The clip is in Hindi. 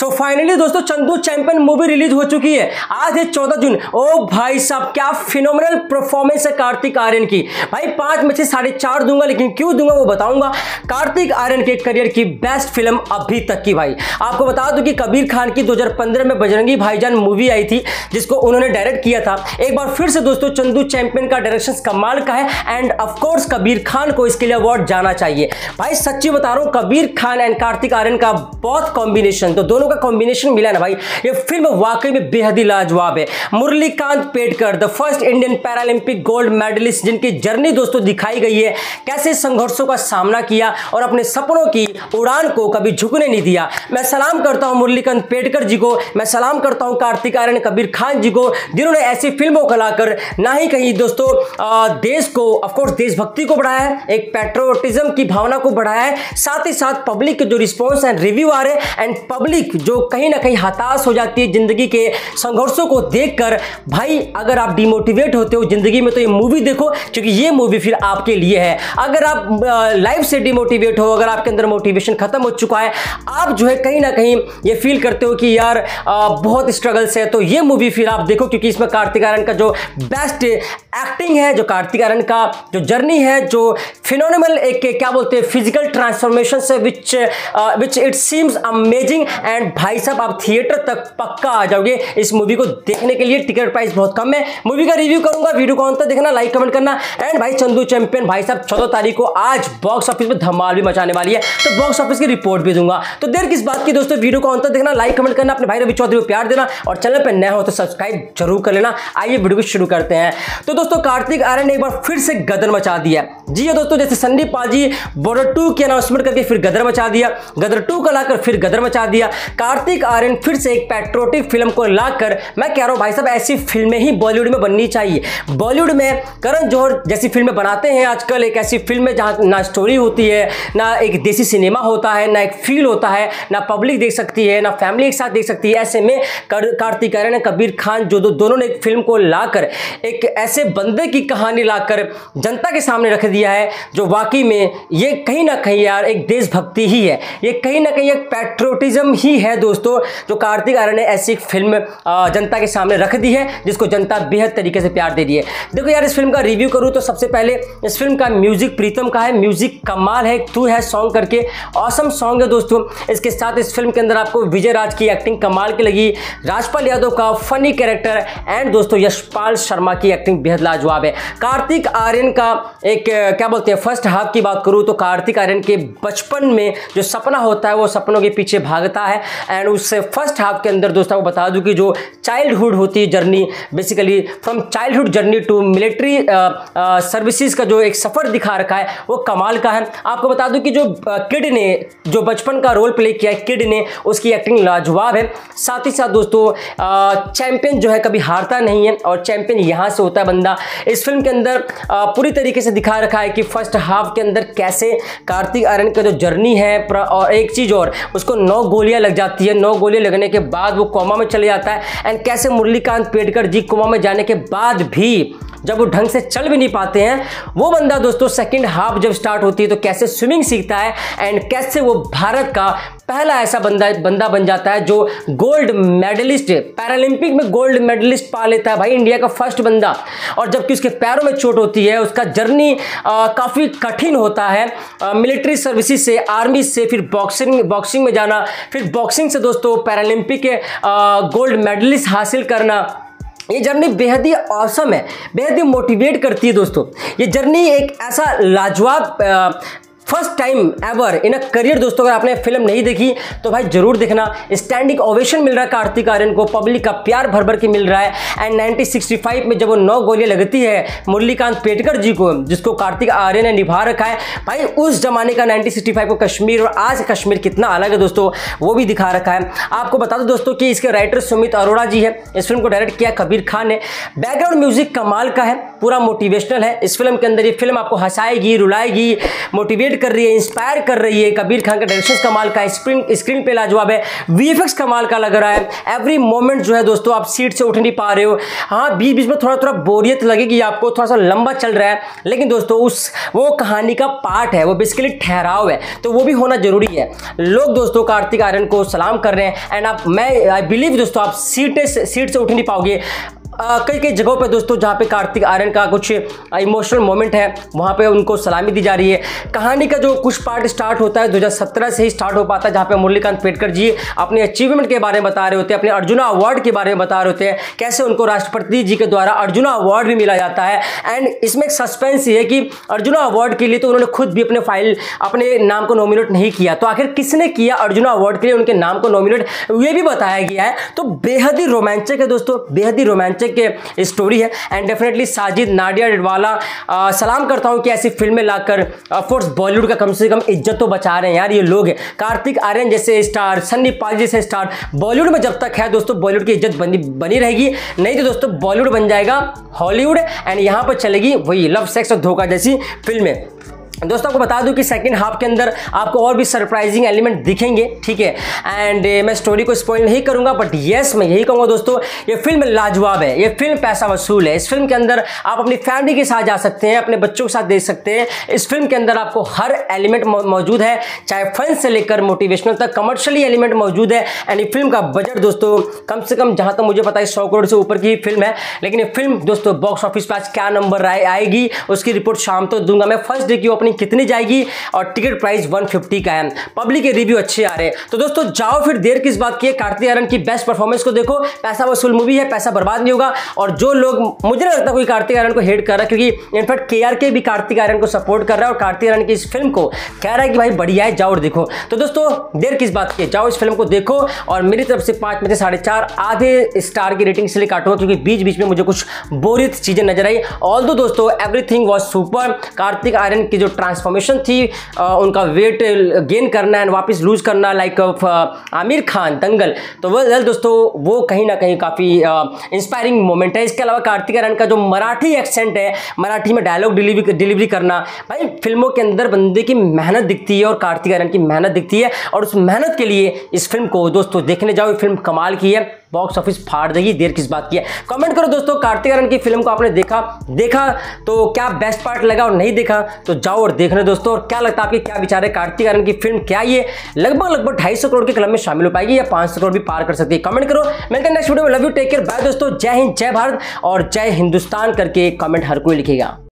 सो फाइनली दोस्तों चंदू चैंपियन मूवी रिलीज़ हो चुकी है। आज है चौदह जून। ओ भाई साहब, क्या फिनोमिनल परफॉर्मेंस है कार्तिक आर्यन की। भाई पाँच में से साढ़े चार दूँगा, लेकिन क्यों दूँगा वो बताऊँगा। कार्तिक आर्यन के करियर की बेस्ट फ़िल्म अभी तक की भाई। आपको बता दूँ कि कबीर खान की 2015 में बजरंगी भाईजान मूवी आई थी, जिसको उन्होंने डायरेक्ट किया था। एक बार फिर से दोस्तों चंदू चैंपियन का डायरेक्शन कमाल का है एंड ऑफकोर्स कबीर खान को इसके लिए अवार्ड जाना चाहिए। भाई सच्ची बता रहा हूँ, कबीर खान एंड कार्तिक आर्यन का बहुत कॉम्बिनेशन तो दोनों का कॉम्बिनेशन मिला ना भाई। ये फ़िल्म वाकई में बेहद ही लाजवाब है। Murlikant Petkar the first Indian Paralympic gold medalist जिनकी जर्नी दोस्तों दिखाई गई है, कैसे संघर्षों का सामना किया और अपने सपनों की उड़ान को कभी झुकने नहीं दिया। मैं सलाम करता हूँ मुरलीकांत पेटकर जी को। मैं सलाम करता हूँ कार्तिक आर्यन कबीर खान जी को, जिन्होंने ऐसी फ़िल्मों को लाकर ना ही कहीं दोस्तों देश को ऑफकोर्स देशभक्ति को बढ़ाया एक पेट्रोटिज्म की भावना को बढ़ाया है। साथ ही साथ पब्लिक के जो रिस्पॉन्स एंड रिव्यू आ रहे हैं एंड पब्लिक जो कहीं ना कहीं हताश हो जाती है ज़िंदगी के संघर्षों को देखकर। भाई अगर आप डिमोटिवेट होते हो ज़िंदगी में तो ये मूवी देखो क्योंकि ये मूवी फिर आपके लिए है। अगर आप लाइफ से डिमोटिवेट हो अगर आपके अंदर मोटिवेशन खत्म हो चुका है आप जो है कहीं ना कहीं ये फील करते हो कि यार आ, बहुत स्ट्रगल्स है। तो ये मूवी फिर आप देखो क्योंकि इसमें कार्तिक आर्यन का जो बेस्ट एक्टिंग है जो कार्तिक आर्यन का जो जर्नी है जो फिनोनिमल एक क्या बोलते हैं फ़िज़िकल ट्रांसफॉर्मेशन से which which it seems amazing and भाई साहब, आप थिएटर तक पक्का आ जाओगे। इस मूवी को देखने के लिए टिकट प्राइस बहुत कम है। मूवी का रिव्यू करूँगा वीडियो को अंत देखना लाइक कमेंट करना। एंड भाई, चंदू चैंपियन भाई साहब, चौदह तारीख को आज बॉक्स ऑफ़िस में धमाल भी मचाने वाली है। तो बॉक्स ऑफ़िस की रिपोर्ट भी दूँगा। तो देर किस बात की दोस्तों वीडियो को अंत देखना लाइक कमेंट करना, अपने भाई रवि चौधरी को प्यार देना और चैनल पर नया हो तो सब्सक्राइब ज़रूर कर लेना। आइए वीडियो शुरू करते हैं। तो दोस्तों, कार्तिक आर्यन ने एक बार फिर से गदर मचा दिया। जी हाँ दोस्तों, जैसे संदीप पाजी बॉर्डर टू की अनाउंसमेंट करके फिर गदर मचा दिया। गदर टू का लाकर फिर गदर मचा दिया। कार्तिक आर्यन फिर से एक पैट्रोटिक फ़िल्म को लाकर मैं कह रहा हूँ भाई साहब ऐसी फ़िल्में ही बॉलीवुड में बननी चाहिए। बॉलीवुड में करण जौहर जैसी फ़िल्में बनाते हैं आजकल। एक ऐसी फ़िल्म है जहाँ ना स्टोरी होती है ना एक देसी सिनेमा होता है ना एक फील होता है ना पब्लिक देख सकती है ना फैमिली एक साथ देख सकती है। ऐसे में कार्तिक आर्यन कबीर खान जो दो, दोनों ने एक फ़िल्म को लाकर एक ऐसे बंदे की कहानी लाकर जनता के सामने रख दिया है जो वाकई में ये कहीं ना कहीं यार एक देशभक्ति ही है। ये कहीं ना कहीं एक पैट्रोटिज्म ही है दोस्तों, जो कार्तिक आर्यन ने ऐसी फ़िल्म जनता के सामने रख दी है, जिसको जनता बेहद तरीके से प्यार दे रही है। देखो यार, इस फ़िल्म का रिव्यू करूँ तो सबसे पहले इस फ़िल्म का म्यूज़िक प्रीतम का है, म्यूज़िक कमाल है, तू है सॉन्ग करके। औसम सॉन्ग है दोस्तों। इसके साथ इस फ़िल्म के अंदर आपको विजय राज की एक्टिंग कमाल की लगी। राजपाल यादव का फनी कैरेक्टर एंड दोस्तों यशपाल शर्मा की एक्टिंग बेहद लाजवाब है। कार्तिक आर्यन का एक, क्या बोलते हैं फ़र्स्ट हाफ़ की बात करूँ तो कार्तिक आर्यन के बचपन में जो सपना होता है, वो सपनों के पीछे भागता है। एंड उससे फ़र्स्ट हाफ़ के अंदर दोस्तों को बता दूँ कि जो चाइल्डहुड होती है journey basically from childhood journey to military services का जो एक सफ़र दिखा रखा है, वो कमाल का है। आपको बता दूँ कि जो किड ने जो बचपन का रोल प्ले किया है किड ने, उसकी एक्टिंग लाजवाब है। साथ ही साथ दोस्तों चैंपियन जो है कभी हारता नहीं है और चैंपियन यहाँ से होता है बंदा। इस फ़िल्म के अंदर पूरी तरीके से दिखा रखा है कि फ़र्स्ट हाफ़ के अंदर कैसे कार्तिक आर्यन का जो जर्नी है और एक चीज़ और, उसको नौ गोलियाँ लग जाती है। नौ गोली लगने के बाद वो कोमा में चले जाता है। एंड कैसे मुरलीकांत पेडकर जी कोमा में जाने के बाद भी जब वो ढंग से चल भी नहीं पाते हैं, वो बंदा दोस्तों सेकंड हाफ़ जब स्टार्ट होती है तो कैसे स्विमिंग सीखता है एंड कैसे वो भारत का पहला ऐसा बंदा बंदा बन जाता है जो गोल्ड मेडलिस्ट पैरालंपिक में गोल्ड मेडलिस्ट पा लेता है भाई इंडिया का फ़र्स्ट बंदा। और जबकि उसके पैरों में चोट होती है, उसका जर्नी काफ़ी कठिन होता है मिलिट्री सर्विसेज़ से आर्मी से, फिर बॉक्सिंग बॉक्सिंग में जाना, फिर बॉक्सिंग से दोस्तों पैरालंपिक गोल्ड मेडलिस्ट हासिल करना। ये जर्नी बेहद ही औसम है, बेहद ही मोटिवेट करती है दोस्तों। ये जर्नी एक ऐसा लाजवाब first time ever in a career दोस्तों, अगर आपने फ़िल्म नहीं देखी तो भाई ज़रूर देखना। स्टैंडिंग ओवेशन मिल रहा है कार्तिक आर्यन को पब्लिक का प्यार भर भर के मिल रहा है। एंड 1965 में जब वो नौ गोलियाँ लगती है, मुरलीकांत पेटकर जी को, जिसको कार्तिक आर्यन ने निभा रखा है। भाई, उस जमाने का 1965 को कश्मीर, और आज कश्मीर कितना अलग है, दोस्तों, वो भी दिखा रखा है। आपको बता दो, दोस्तों, कि इसके राइटर सुमित अरोड़ा जी है। इस फ़िल्म को डायरेक्ट किया कबीर खान ने। बैकग्राउंड म्यूज़िक कमाल का है, पूरा मोटिवेशनल है। इस फ़िल्म के अंदर ये फ़िल्म आपको हंसाएगी, रुलाएगी मोटिवेट कर रही है इंस्पायर कर रही है। कबीर खान का डायरेक्शन कमाल का स्क्रीन स्क्रीन पे लाजवाब है। वीएफएक्स कमाल का लग रहा है। एवरी मोमेंट जो है दोस्तों, आप सीट से उठ नहीं पा रहे हो। हाँ बीच बीच में थोड़ा थोड़ा बोरियत लगेगी आपको थोड़ा सा लंबा चल रहा है। लेकिन दोस्तों, उस, वो कहानी का पार्ट है, वो बेसिकली ठहराव है। तो वो भी होना ज़रूरी है। लोग दोस्तों, कार्तिक आर्यन को सलाम कर रहे हैं। एंड आप, मैं आई बिलीव दोस्तों, आप सीट सीट से उठ नहीं पाओगे। कई कई जगहों पे दोस्तों जहाँ पे कार्तिक आर्यन का कुछ इमोशनल मोमेंट है, वहाँ पे उनको सलामी दी जा रही है। कहानी का जो कुछ पार्ट स्टार्ट होता है 2017 से ही स्टार्ट हो पाता है, जहाँ पे मुरलीकांत पेटकर जी अपने अचीवमेंट के बारे में बता रहे होते हैं, अपने अर्जुना अवार्ड के बारे में बता रहे होते हैं, कैसे उनको राष्ट्रपति जी के द्वारा अर्जुना अवार्ड भी मिला जाता है। एंड इसमें एक सस्पेंस ये है कि अर्जुना अवार्ड के लिए तो उन्होंने खुद भी अपने फ़ाइल अपने नाम को नॉमिनेट नहीं किया। तो आखिर किसने किया अर्जुना अवार्ड के लिए उनके नाम को नॉमिनेट ये भी बताया गया है। तो बेहद ही रोमांचक है दोस्तों, बेहद ही रोमांचक के स्टोरी है। And definitely Sajid Nadiadwala सलाम करता हूँ कि ऐसी फ़िल्में लाकर ऑफकोर्स बॉलीवुड का कम से कम इज़्ज़त तो बचा रहे हैं यार ये लोग। कार्तिक आर्यन जैसे स्टार सन्नी पाल जैसे स्टार बॉलीवुड में जब तक है दोस्तों बॉलीवुड की इज़्ज़त बनी बनी रहेगी। नहीं तो दोस्तों बॉलीवुड बन जाएगा हॉलीवुड एंड यहाँ पर चलेगी वही लव सेक्स और धोखा जैसी फ़िल्में दोस्तों आपको बता दूँ कि सेकंड हाफ़ के अंदर आपको और भी सरप्राइजिंग एलिमेंट दिखेंगे ठीक है? एंड eh, मैं स्टोरी को स्पॉइल नहीं करूँगा बट यस मैं यही कहूँगा दोस्तों ये फ़िल्म लाजवाब है ये फ़िल्म पैसा वसूल है। इस फ़िल्म के अंदर आप अपनी फैमिली के साथ जा सकते हैं अपने बच्चों के साथ देख सकते हैं। इस फ़िल्म के अंदर आपको हर एलिमेंट मौजूद है चाहे फन से लेकर मोटिवेशनल तक कमर्शियली एलिमेंट मौजूद है। एंड फ़िल्म का बजट दोस्तों कम से कम जहाँ तक मुझे पता है सौ करोड़ से ऊपर की फ़िल्म है। लेकिन ये फ़िल्म दोस्तों बॉक्स ऑफ़िस पर आज क्या नंबर आएगी उसकी रिपोर्ट शाम तो दूँगा। मैं फ़र्स्ट डे की ओपनिंग कितनी जाएगी और टिकट प्राइस 150 का है। पब्लिक के रिव्यू अच्छे आ रहे हैं। तो दोस्तों, जाओ फिर देर किस बात की है? कार्तिक आर्यन की बेस्ट परफॉर्मेंस को देखो। पैसा वसूल मूवी है, पैसा बर्बाद नहीं होगा। और जो लोग, मुझे नहीं लगता कोई कार्तिक आर्यन को हेट कर रहा है, क्योंकि इनफैक्ट के के भी कार्तिक आर्यन को सपोर्ट कर रहा है और कार्तिक आर्यन की इस फ़िल्म को कह रहा है कि भाई बढ़िया है, जाओ देखो। तो दोस्तों, देर किस बात की जाओ इस फ़िल्म को देखो और मेरी तरफ़ से पाँच से साढ़े चार आधे स्टार की रेटिंग इसलिए काटूँगा, क्योंकि बीच बीच में मुझे कुछ बोरित चीज़ें नज़र आई। ऑल दोस्तों everything was super Kartik Aaryan की जो ट्रांसफॉर्मेशन थी उनका वेट गेन करना एंड वापस लूज करना लाइक आमिर खान, दंगल। तो वेल दोस्तों, वो कहीं ना कहीं काफ़ी इंस्पायरिंग मोमेंट है। इसके अलावा कार्तिक आर्यन का जो मराठी एक्सेंट है, मराठी में डायलॉग डिलीवरी डिलीवरी करना, भाई, फ़िल्मों के अंदर बंदे की मेहनत दिखती है और कार्तिक आर्यन की मेहनत दिखती है। और उस मेहनत के लिए इस फ़िल्म को, दोस्तों, देखने जाओ फ़िल्म कमाल की है। बॉक्स ऑफ़िस फाड़ देगी। देर किस बात की है? कमेंट करो दोस्तों, कार्तिक आर्यन की फ़िल्म को आपने देखा? देखा? तो क्या बेस्ट पार्ट लगा और नहीं देखा? तो जाओ और देखने दोस्तों, और क्या लगता है आपके क्या विचार है? कार्तिक आर्यन की फ़िल्म क्या ये? लगभग लगभग ढाई करोड़ के क्लब में शामिल हो पाएगी या पाँच करोड़ भी पार कर सकती है? कमेंट करो। मिलते हैं नेक्स्ट वीडियो में। Love you take care bye दोस्तों। जय हिंद, जय भारत। और जय हिंदुस्तान करके कमेंट हर कोई लिखेगा।